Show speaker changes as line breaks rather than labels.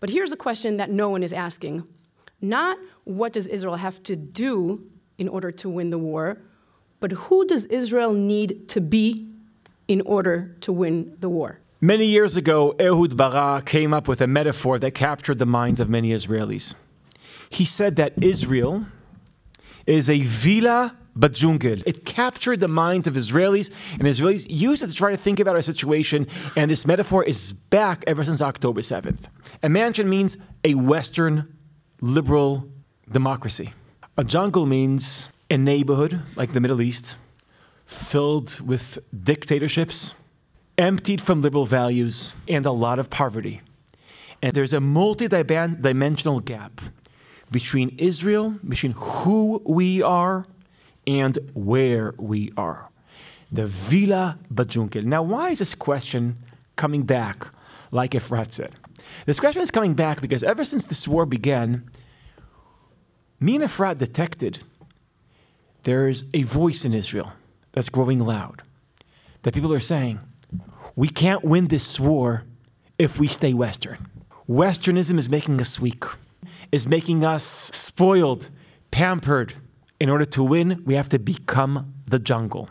But here's a question that no one is asking not what does Israel have to do in order to win the war, but who does Israel need to be in order to win the war?
Many years ago, Ehud Barak came up with a metaphor that captured the minds of many Israelis. He said that Israel is a villa bajungel. It captured the minds of Israelis, and Israelis used it to try to think about our situation. And this metaphor is back ever since October 7th. A mansion means a Western liberal democracy. A jungle means a neighborhood like the Middle East, filled with dictatorships, emptied from liberal values, and a lot of poverty. And there's a multi dimensional gap between Israel, between who we are and where we are. The Villa Bajunkel. Now, why is this question coming back, like Efrat said? This question is coming back because ever since this war began, me and Efrat detected there's a voice in Israel that's growing loud. That people are saying, we can't win this war if we stay Western. Westernism is making us weak, is making us spoiled, pampered. In order to win, we have to become the jungle.